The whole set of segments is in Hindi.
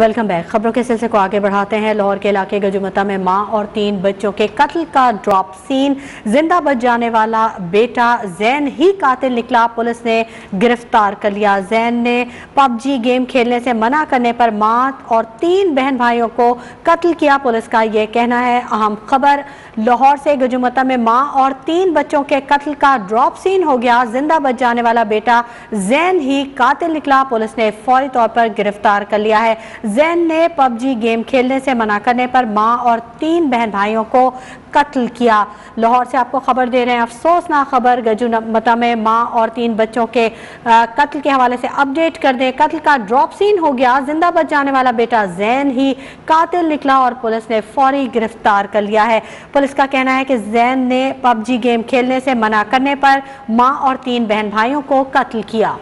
Welcome back. खबरों के सिलसिले को आगे बढ़ाते हैं। लाहौर के इलाके गजुमता में माँ और तीन बच्चों के कत्ल का ड्रॉप सीन। ज़िंदा बच जाने वाला बेटा जैन ही कातिल निकला। पुलिस ने गिरफ़्तार कर लिया। जैन ने पबजी गेम खेलने से मना करने पर माँ और तीन बहन भाइयों को कत्ल किया। पुलिस का यह कहना है, अहम खबर। लाहौर से गजुमता में माँ और तीन बच्चों के कत्ल का ड्रॉप सीन हो गया। ज़िंदा बच जाने वाला बेटा जैन ही कातिल निकला। पुलिस ने फौरी तौर पर गिरफ़्तार कर लिया है। जैन ने पबजी गेम खेलने से मना करने पर माँ और तीन बहन भाइयों को कत्ल किया। लाहौर से आपको खबर दे रहे हैं, अफसोसनाक खबर गजुमता में माँ और तीन बच्चों के कत्ल के हवाले से अपडेट कर दें। कत्ल का ड्रॉप सीन हो गया, ज़िंदा बच जाने वाला बेटा जैन ही कातिल निकला और पुलिस ने फौरी गिरफ़्तार कर लिया है। पुलिस का कहना है कि जैन ने पबजी गेम खेलने से मना करने पर माँ और तीन बहन भाइयों को कत्ल किया।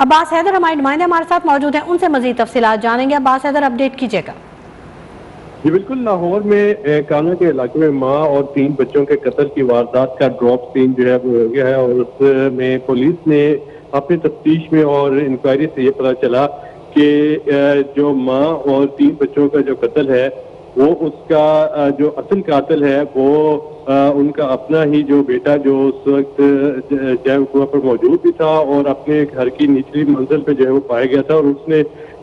अब्बास हैदर हमारे नुमाइंदे हमारे साथ मौजूद हैं, उनसे मजीद तफसी जानेंगे। अब्बास हैदर, अपडेट कीजिएगा। जी, बिल्कुल लाहौर में काना के इलाके में माँ और तीन बच्चों के कत्ल की वारदात का ड्रॉप सीन जो है, वो हो गया है और उसमें पुलिस ने अपनी तफ्तीश में और इंक्वायरी से ये पता चला कि जो माँ और तीन बच्चों का जो कत्ल है वो उसका जो असल कातिल है, वो उनका अपना ही जो बेटा जो उस वक्त जय कुआ पर मौजूद भी था और अपने घर की निचली मंजिल पे जो है वो पाया गया था और उसने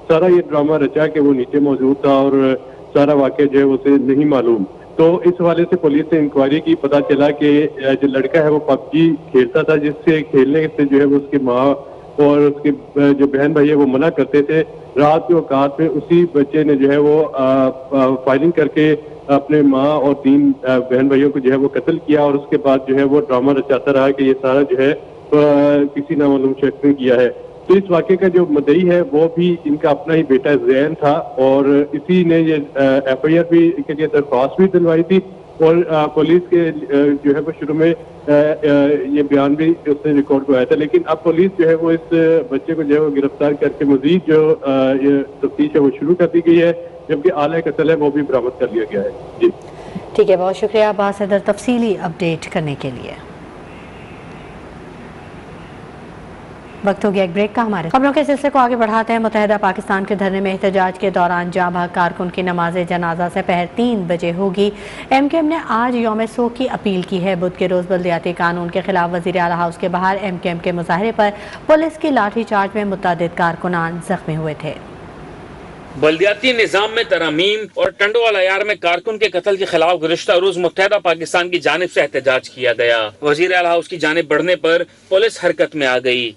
सारा ये ड्रामा रचा कि वो नीचे मौजूद था और सारा वाक्य जो है उसे नहीं मालूम। तो इस हवाले से पुलिस ने इंक्वायरी की, पता चला कि जो लड़का है वो पबजी खेलता था, जिससे खेलने से जो है वो उसकी माँ और उसके जो बहन भाई है वो मना करते थे। रात के औकात में उसी बच्चे ने जो है वो फायरिंग करके अपने माँ और तीन बहन भाइयों को जो है वो कत्ल किया और उसके बाद जो है वो ड्रामा रचाता रहा कि ये सारा जो है किसी नामालूम शख्स ने किया है। तो इस वाक्य का जो मदई है, वो भी इनका अपना ही बेटा जैन था और इसी ने ये एफ़ आई आर भी के लिए दरख्वास्त भी दिलवाई थी। और पुलिस के जो है वो शुरू में ये बयान भी उसने रिकॉर्ड कराया था। लेकिन अब पुलिस जो है वो इस बच्चे को जो है वो गिरफ़्तार करके मजीद जो ये तफ्तीश है वो शुरू कर दी गई है, जबकि आला कतल है वो भी बरामद कर लिया गया है। जी। ठीक है, बहुत शुक्रिया। अब्बास तफसीली अपडेट करने के लिए। वक्त हो गया एक ब्रेक का हमारे। खबरों के सिलसिले को आगे बढ़ाते हैं। मुतहदा पाकिस्तान के धरने में एहतजाज के दौरान जहाँ कारकुन की नमाज़ जनाजा से पहर तीन बजे होगी। एम के एम ने आज योम सो की अपील की है। बुध के रोज़ बल्दियाती कानून के खिलाफ वजी अला हाउस के बाहर एम के एम के मुजाहरे पर पुलिस की लाठी चार्ज में मुतद कारकुनान जख्मी हुए थे। बल्दियाती निज़ाम में तरामीम और टंडोवाला यार में कारकुन के कत्ल के खिलाफ गुजशत रोज मुतहदा पाकिस्तान की जानब ऐसी एहतजाज किया गया। वज़ीर हाउस की जानब बढ़ने आरोप पुलिस हरकत में आ गई।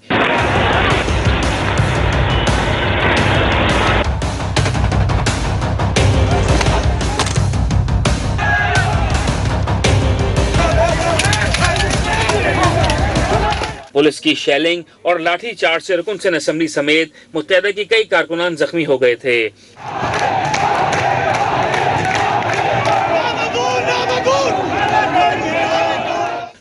पुलिस की शेलिंग और लाठी चार्ज से रुकन सेन असम्बली समेत मुतहदा की कई कारकुनान जख्मी हो गए थे।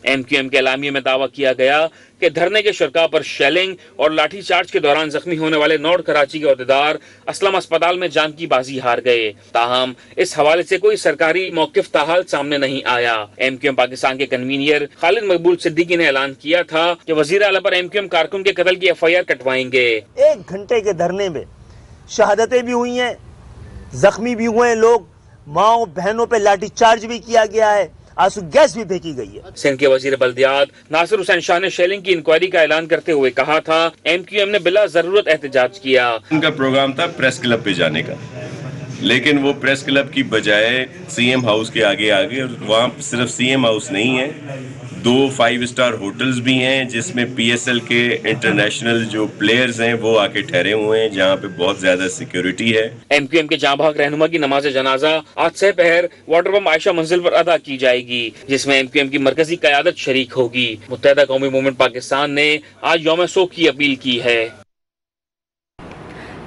एम क्यू एम के अलामिया में दावा किया गया कि धरने के शुरा पर शेलिंग और लाठीचार्ज के दौरान जख्मी होने वाले नॉर्थ कराची के अहदेदार असलम अस्पताल में जान की बाजी हार गए। ताहम, इस हवाले से कोई सरकारी मौकफ ताहाल सामने नहीं आया। एम क्यू एम पाकिस्तान के कन्वीनियर खालिद मकबूल सिद्दीकी ने ऐलान किया था कि वज़ीर अला पर एम क्यू एम कारकुन के कतल की एफ़ आई आर कटवाएँगे। एक घंटे के धरने में शहादतें भी हुई हैं, जख्मी भी हुए हैं लोग, माओ, बहनों पे लाठीचार्ज भी किया गया है। आँसू गैस भी फेंकी गई है। सिंध के वज़ीर बल्दियात नासिर हुसैन शाह ने शेलिंग की इंक्वायरी का ऐलान करते हुए कहा था एम क्यू एम ने बिला ज़रूरत एहतजाज किया। उनका प्रोग्राम था प्रेस क्लब पे जाने का। लेकिन वो प्रेस क्लब की बजाय सीएम हाउस के आगे आ गए और वहाँ सिर्फ़ सीएम हाउस नहीं है दो फाइव स्टार होटल्स भी हैं, जिसमें पीएसएल के इंटरनेशनल जो प्लेयर्स हैं, वो आके ठहरे हुए हैं, जहाँ पे बहुत ज़्यादा सिक्योरिटी है। एमक्यूएम के जहाँ भाग रहनुमा की नमाज़ जनाजा, आज से पहर वाटर पम्प आयशा मंजिल पर अदा की जाएगी, जिसमें एमक्यूएम की मरकजी क्यादत शरीक होगी। मुतहदा कौमी मूवमेंट पाकिस्तान ने आज योम सो की अपील की है।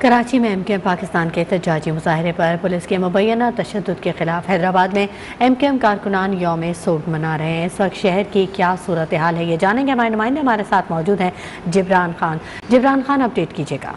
कराची में एम के एम पाकिस्तान के एहतजाजी मुजाहरे पर पुलिस के मुबैना तशद के खिलाफ हैदराबाद में एम के एम कारकुनान योम सोग मना रहे हैं। इस वक्त शहर की क्या सूरत हाल है ये जानेंगे। हमारे नुमाइंदे हमारे साथ मौजूद हैं जिब्रान खान। जिब्रान खान, अपडेट कीजिएगा।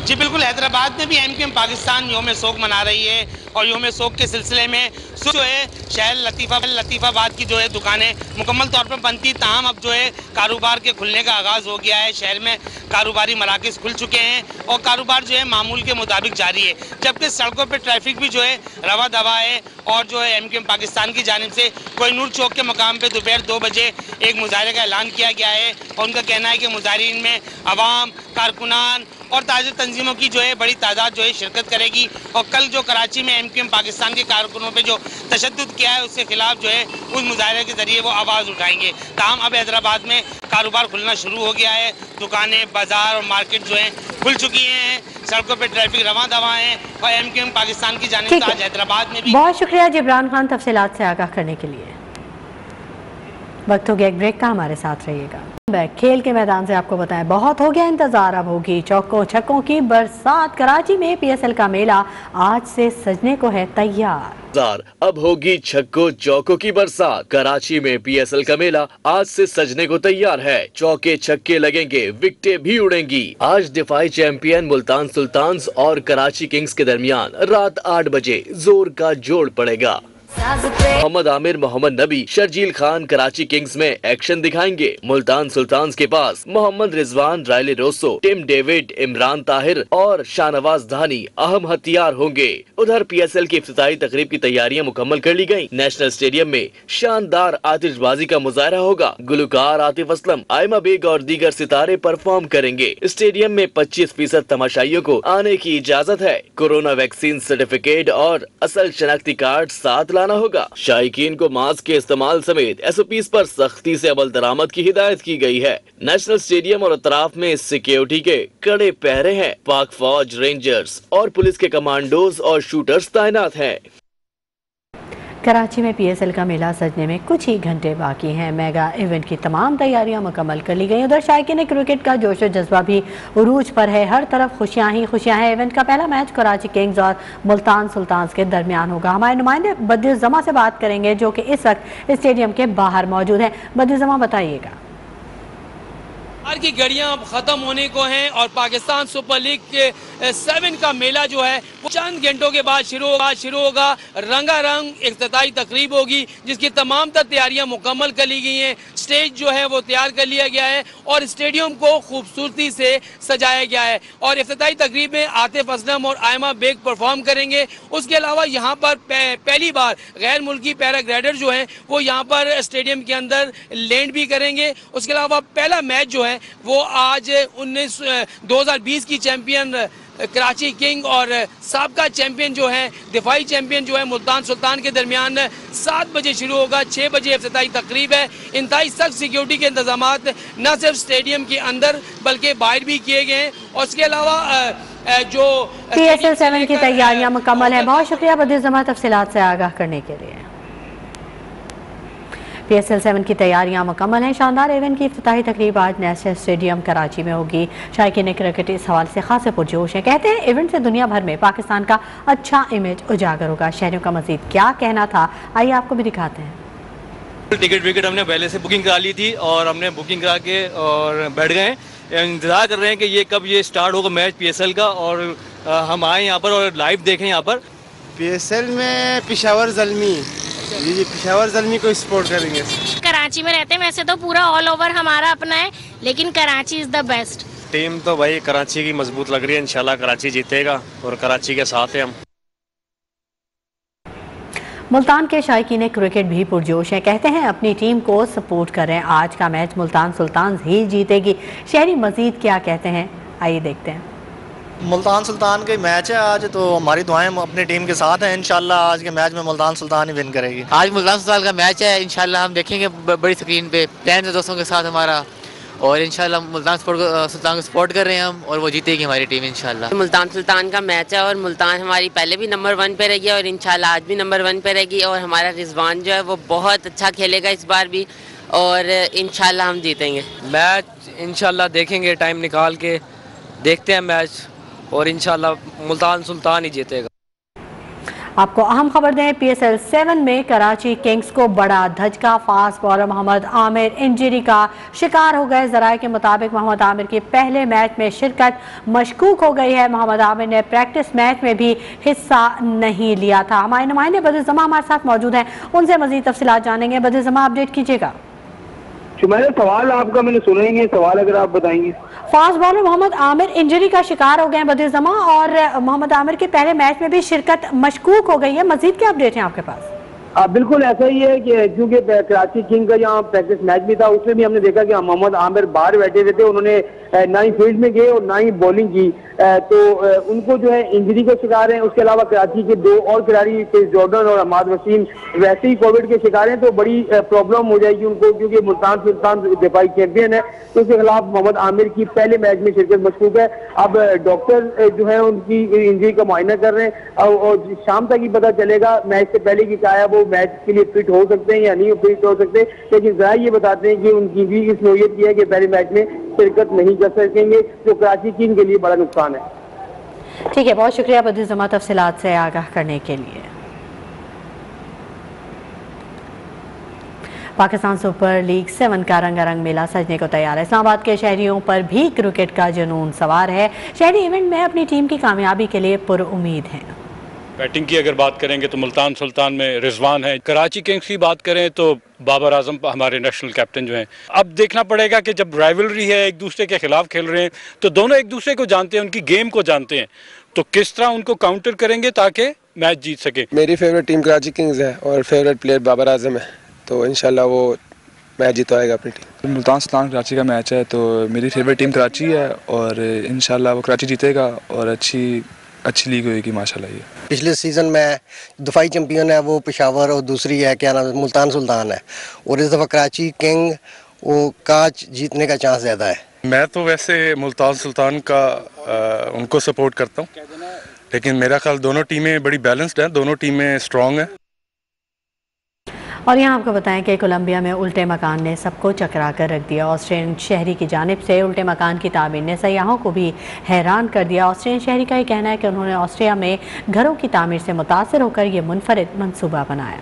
जी, बिल्कुल, हैदराबाद में भी एम क्यू एम पाकिस्तान योम शोक मना रही है और योम शोक के सिलसिले में जो है, शहर लतीफ़ा, लतीफ़ाबाद की जो है दुकानें मुकम्मल तौर पर बंद थी। ताहम अब जो है कारोबार के खुलने का आगाज़ हो गया है। शहर में कारोबारी मराकज़ खुल चुके हैं और कारोबार जो है मामूल के मुताबिक जारी है। जबकि सड़कों पर ट्रैफ़िक भी जो है रवा दवा है और जो है एम क्यू एम पाकिस्तान की जानब से कोई नूर चौक के मकाम पर दोपहर दो बजे एक मुजाहरे का ऐलान किया गया है और उनका कहना है कि मुजाहरीन में आवाम, कारकुनान और ताज़ा तंजीमों की जो है बड़ी तादाद जो है शिरकत करेगी और कल जो कराची में एम पाकिस्तान के कारकुनों पर जो तशद किया है उसके खिलाफ जो है उस मुजाहरे के ज़रिए वो आवाज़ उठाएँगे। ताहम अब हैदराबाद में कारोबार खुलना शुरू हो गया है। दुकानें बाज़ार और मार्केट जो है खुल चुकी हैं। सड़कों पर ट्रैफ़िक रवा दवा है और एम क्यू एम पाकिस्तान की जाने से आज हैदराबाद में भी बहुत शुक्रिया जिब्रान खान तफसीलात से आगाह करने के लिए। वक्त हो गया एक ब्रेक का हमारे साथ रहिएगा। खेल के मैदान से आपको बताएँ, बहुत हो गया इंतज़ार, अब होगी चौकों छक्कों की बरसात। कराची में पीएसएल का मेला आज से सजने को है तैयार। अब होगी छक्को चौकों की बरसात। कराची में पीएसएल का मेला आज से सजने को तैयार है। चौके छक्के लगेंगे, विकटे भी उड़ेंगी। आज दिफाई चैंपियन मुल्तान सुल्तान और कराची किंग्स के दरमियान रात आठ बजे ज़ोर का जोड़ पड़ेगा। मोहम्मद आमिर, मोहम्मद नबी, शर्जील खान, कराची किंग्स में एक्शन दिखाएँगे। मुल्तान सुल्तान के पास Mohammad Rizwan, Rilee Rossouw, Tim David, Imran Tahir और शाहनवाज धानी अहम हथियार होंगे। उधर पीएसएल की इफ्ताही तकरीब की तैयारियाँ मुकम्मल कर ली गई नेशनल स्टेडियम में शानदार आतिशबाजी का मुजाहरा होगा। गुलकार आतिफ असलम, आयमा बेग और दीगर सितारे परफॉर्म करेंगे। स्टेडियम में पच्चीस फ़ीसद तमाशाइयों को आने की इजाज़त है। कोरोना वैक्सीन सर्टिफिकेट और असल शनाख्ती कार्ड साथ लाना होगा। शायकीन को मास्क के इस्तेमाल समेत एस ओ पी आरोप सख्ती ऐसी अमल दरामद की हिदायत की गई है। नेशनल स्टेडियम और अतराफ में सिक्योरिटी के कड़े पहरे हैं। पाक फौज, रेंजर्स और पुलिस के कमांडोज और शूटर्स तैनात हैं। कराची में पीएसएल का मेला सजने में कुछ ही घंटे बाकी हैं। मेगा इवेंट की तमाम तैयारियाँ मुकम्मल कर ली गई। उधर शायक क्रिकेट का जोश जज्बा भी उरूज पर है। हर तरफ़ खुशियाँ ही खुशियाँ हैं। इवेंट का पहला मैच कराची किंग्स और मुल्तान सुल्तान के दरमियान होगा। हमारे नुमाइंदे बदज़मा से बात करेंगे, जो कि इस वक्त स्टेडियम के बाहर मौजूद हैं। बद्युजमा बताइएगा। हर की घड़ियाँ अब खत्म होने को हैं और पाकिस्तान सुपर लीग के सेवन का मेला जो है, वो चंद घंटों के बाद शुरू होगा शुरू होगा। रंगारंग इफ्ताही तकरीब होगी, जिसकी तमाम तर तैयारियाँ मुकम्मल कर ली गई हैं। स्टेज जो है, वो तैयार कर लिया गया है और स्टेडियम को खूबसूरती से सजाया गया है। और इफ्ताही तकरीब में आतिफ असलम और आयमा बेग परफॉर्म करेंगे। उसके अलावा यहाँ पर पहली बार गैर मुल्की पैराग्राइडर जो है, वो यहाँ पर स्टेडियम के अंदर लैंड भी करेंगे। उसके अलावा पहला मैच जो है वो आज उन्नीस दो की चैंपियन कराची किंग और सबका चैंपियन जो है दिफाई चैंपियन जो है मुल्तान सुल्तान के दरमियान सात बजे शुरू होगा छः बजे अफ्ताही तकरीब है। इंतहाई सख्त सिक्योरिटी के इंतज़ाम न सिर्फ़ स्टेडियम के अंदर बल्कि बाहर भी किए गए हैं। और उसके अलावा जो पी एस एल सेवन की तैयारियाँ मुकम्मल है। बहुत शुक्रिया बदीर जमा तफसीत से आगाह करने के लिए। पी एस एल सेवन की तैयारियाँ मुकम्मल हैं। शानदार इवेंट की अफ्ताही तकरीब आज नेशनल स्टेडियम कराची में होगी। शायकीन क्रिकेट इस हवाले से खासे पुरजोश है। कहते हैं इवेंट से दुनिया भर में पाकिस्तान का अच्छा इमेज उजागर होगा। शहरों का मजीद क्या कहना था? आइए आपको भी दिखाते हैं। टिकट विकेट हमने पहले से बुकिंग करा ली थी और हमने बुकिंग करा के और बैठ गए इंतज़ार कर रहे हैं कि ये कब ये स्टार्ट होगा मैच पीएसएल का और हम आए यहाँ पर और लाइव देखें यहाँ पर। पीएसएल में पिशावर जलमी। जी जी पिशावर जलमी को सपोर्ट करेंगे। कराची में रहते हैं वैसे तो पूरा ऑल ओवर हमारा अपना है लेकिन Karachi is the best team तो भाई कराची की मज़बूत लग रही है इंशाल्लाह कराची जीतेगा और कराची के साथ है हम। मुल्तान के शायकीन क्रिकेट भी पुरजोश हैं। कहते हैं अपनी टीम को सपोर्ट करें आज का मैच मुल्तान सुल्तान ही जीतेगी। शहरी मजीद क्या कहते हैं? आइए देखते हैं। मुल्तान सुल्तान के मैच है आज तो हमारी दुआएँ अपनी टीम के साथ हैं इंशाल्लाह आज के मैच में मुल्तान सुल्तान ही विन करेगी। आज मुल्तान सुल्तान का मैच है इंशाल्लाह हम देखेंगे बड़ी स्क्रीन पे प्लान है दोस्तों के साथ हमारा। और इंशाल्लाह मुल्तान सुल्तान को सपोर्ट कर रहे हैं हम और वो जीतेगी हमारी टीम इंशाल्लाह। मुल्तान सुल्तान का मैच है और मुल्तान हमारी पहले भी नंबर वन पे रहेगी और इंशाल्लाह आज भी नंबर वन पे रहेगी और हमारा रिजवान जो है वो बहुत अच्छा खेलेगा इस बार भी और इनशाला हम जीतेंगे। मैच इनशाला देखेंगे टाइम निकाल के देखते हैं मैच। और इंशाल्लाह मुल्तान सुल्तान ही जीतेगा। आपको अहम खबर दें पीएसएल सेवन में कराची किंग्स को बड़ा धचका, fast bowler Mohammad Amir injury का शिकार हो गए। जराये के मुताबिक मोहम्मद आमिर की पहले मैच में शिरकत मशकूक हो गई है। मोहम्मद आमिर ने प्रैक्टिस मैच में भी हिस्सा नहीं लिया था। हमारे नुमाइंदे बदर जमा हमारे साथ मौजूद हैं। उनसे मजीद तफसी जानेंगे। बदर जमा अपडेट कीजिएगा। सवाल आपका, मैंने सुनेंगे सवाल अगर आप बताएँगे। Fast bowler Mohammad Amir injury का शिकार हो गए हैं जमा और, मोहम्मद आमिर के पहले मैच में भी शिरकत मशकूक हो गई है। मजीद क्या अपडेट है आपके पास। आ, बिल्कुल ऐसा ही है कि क्योंकि कराची किंग का यहाँ प्रैक्टिस मैच भी था उसमें भी हमने देखा कि मोहम्मद आमिर बाहर बैठे हुए थे उन्होंने ना ही फ़ील्ड में गए और ना ही बॉलिंग की। तो उनको जो है इंजरी का शिकार हैं। उसके अलावा कराची के दो और खिलाड़ी जॉर्डन और अहमद वसीम वैसे ही कोविड के शिकार हैं तो बड़ी प्रॉब्लम हो जाएगी उनको क्योंकि मुल्तान सुल्तान दिफाई चैंपियन है। तो उसके खिलाफ मोहम्मद आमिर की पहले मैच में शिरकत मशकूक है। अब डॉक्टर जो है उनकी इंजरी का मुआयना कर रहे हैं। और शाम तक ही पता चलेगा मैच से पहले की क्या है वो मैच के लिए फिट हो सकते हैं या नहीं फिट हो सकते, लेकिन जरा ये बताते हैं कि उनकी भी इस नोयत की है कि पहले मैच में शिरकत नहीं कर सकेंगे, जो कराची किंग के लिए बड़ा नुकसान है। ठीक है, बहुत शुक्रिया बदी जमा तफसीत से आगाह करने के लिए। पाकिस्तान सुपर लीग सेवन का रंगारंग मेला सजने को तैयार है। इस्लामाबाद के शहरियों पर भी क्रिकेट का जुनून सवार है। शहरी इवेंट में अपनी टीम की कामयाबी के लिए पुर उम्मीद हैं। बैटिंग की अगर बात करेंगे तो मुल्तान सुल्तान में रिजवान है। कराची किंग्स की बात करें तो बाबर आज़म हमारे नेशनल कैप्टन जो हैं। अब देखना पड़ेगा कि जब राइवलरी है एक दूसरे के खिलाफ खेल रहे हैं तो दोनों एक दूसरे को जानते हैं उनकी गेम को जानते हैं। तो किस तरह उनको काउंटर करेंगे ताकि मैच जीत सके? मेरी फेवरेट टीम कराची किंग्स है और फेवरेट प्लेयर बाबर आज़म है। तो इनशाला वो मैच जीतवाएगा अपनी टीम मुल्तान सुल्तान कराची का मैच है तो मेरी फेवरेट टीम कराची है और इनशाला वो कराची जीतेगा और अच्छी अच्छी लीग होगी माशाल्लाह ये। पिछले सीज़न में दफाई चैम्पियन है वो पेशावर और दूसरी है क्या नाम मुल्तान सुल्तान है। और इस दफ़ा कराची किंग वो काच जीतने का चांस ज़्यादा है। मैं तो वैसे मुल्तान सुल्तान का आ, उनको सपोर्ट करता हूँ। लेकिन मेरा ख्याल दोनों टीमें बड़ी बैलेंस्ड हैं दोनों टीमें स्ट्रॉन्ग हैं। और यहाँ आपको बताएँ कि कोलंबिया में उल्टे मकान ने सबको चकरा कर रख दिया। ऑस्ट्रेलियन शहरी की जानब से उल्टे मकान की तामीर ने सयाहों को भी हैरान कर दिया। ऑस्ट्रेलियन शहरी का ये कहना है कि उन्होंने ऑस्ट्रिया में घरों की तामीर से मुतासर होकर ये मुनफरद मनसूबा बनाया।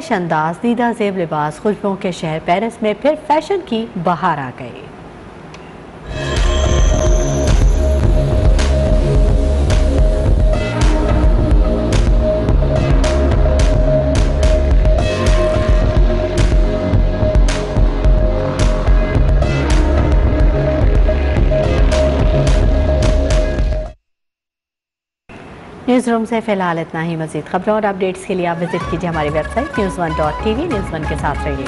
दिलकश अंदाज दीदा जेब लिबास खुशबों के शहर पेरिस में फिर फ़ैशन की बहार आ गई न्यूज़ रूम से फ़िलहाल इतना ही मजीद खबरों और अपडेट्स के लिए आप विज़िट कीजिए हमारी website news one dot T V news one के साथ रहिए।